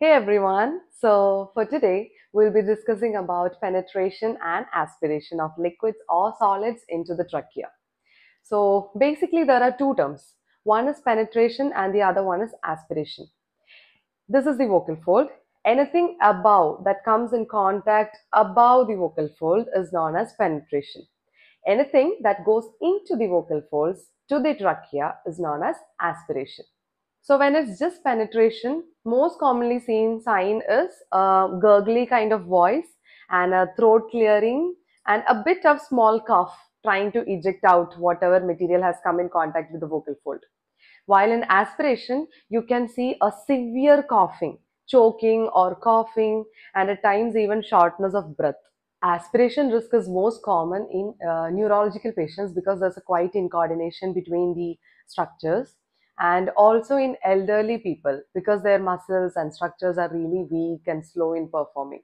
Hey everyone. So for today, we'll be discussing about penetration and aspiration of liquids or solids into the trachea. So basically there are two terms. One is penetration and the other one is aspiration. This is the vocal fold. Anything above that comes in contact above the vocal fold is known as penetration. Anything that goes into the vocal folds to the trachea is known as aspiration. So when it's just penetration, most commonly seen sign is a gurgly kind of voice and a throat clearing and a bit of small cough trying to eject out whatever material has come in contact with the vocal fold. While in aspiration, you can see a severe coughing, choking or coughing and at times even shortness of breath. Aspiration risk is most common in uh, neurological patients because there's a quite incoordination between the structures and also in elderly people because their muscles and structures are really weak and slow in performing.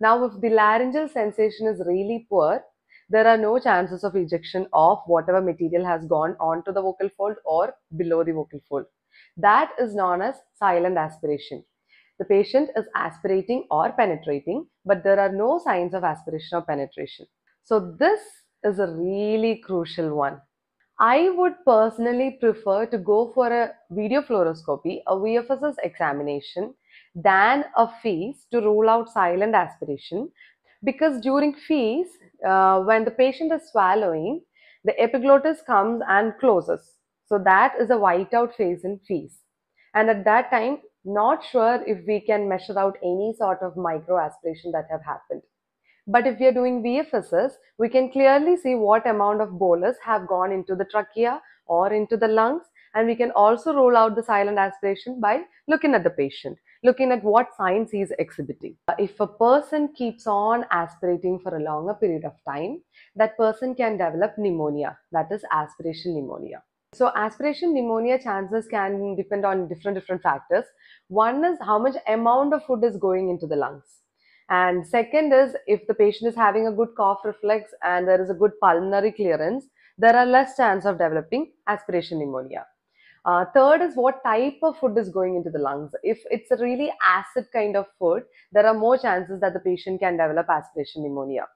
Now, if the laryngeal sensation is really poor, there are no chances of ejection of whatever material has gone onto the vocal fold or below the vocal fold. That is known as silent aspiration. The patient is aspirating or penetrating, but there are no signs of aspiration or penetration. So, this is a really crucial one. I would personally prefer to go for a video fluoroscopy, a VFSS examination, than a FEES to rule out silent aspiration because during FEES, uh, when the patient is swallowing, the epiglottis comes and closes. So that is a whiteout phase in FEES. And at that time, not sure if we can measure out any sort of micro aspiration that have happened. But if we are doing VFSS, we can clearly see what amount of bolus have gone into the trachea or into the lungs. And we can also rule out the silent aspiration by looking at the patient, looking at what signs he is exhibiting. If a person keeps on aspirating for a longer period of time, that person can develop pneumonia, that is aspiration pneumonia. So aspiration pneumonia chances can depend on different different factors. One is how much amount of food is going into the lungs. And second is if the patient is having a good cough reflex and there is a good pulmonary clearance, there are less chance of developing aspiration pneumonia. Uh, third is what type of food is going into the lungs. If it's a really acid kind of food, there are more chances that the patient can develop aspiration pneumonia.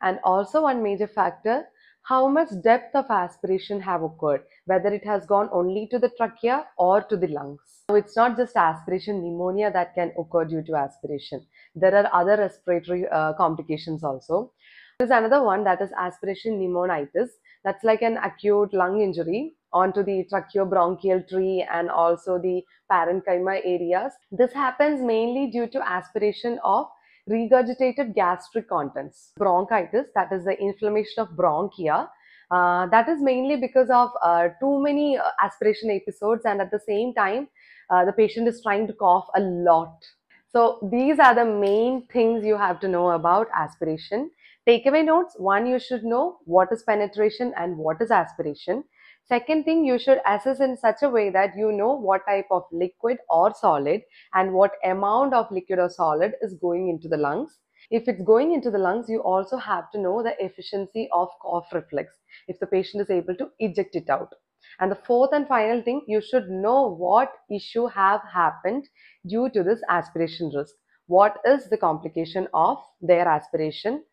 And also one major factor, how much depth of aspiration have occurred, whether it has gone only to the trachea or to the lungs. So it's not just aspiration pneumonia that can occur due to aspiration. There are other respiratory uh, complications also. There's another one that is aspiration pneumonitis. That's like an acute lung injury onto the tracheobronchial tree and also the parenchyma areas. This happens mainly due to aspiration of regurgitated gastric contents. Bronchitis, that is the inflammation of bronchia, uh, that is mainly because of uh, too many uh, aspiration episodes and at the same time, uh, the patient is trying to cough a lot. So these are the main things you have to know about aspiration. Takeaway notes, one, you should know what is penetration and what is aspiration. Second thing, you should assess in such a way that you know what type of liquid or solid and what amount of liquid or solid is going into the lungs. If it's going into the lungs, you also have to know the efficiency of cough reflex if the patient is able to eject it out. And the fourth and final thing, you should know what issue have happened due to this aspiration risk. What is the complication of their aspiration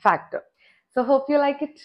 factor? So hope you like it.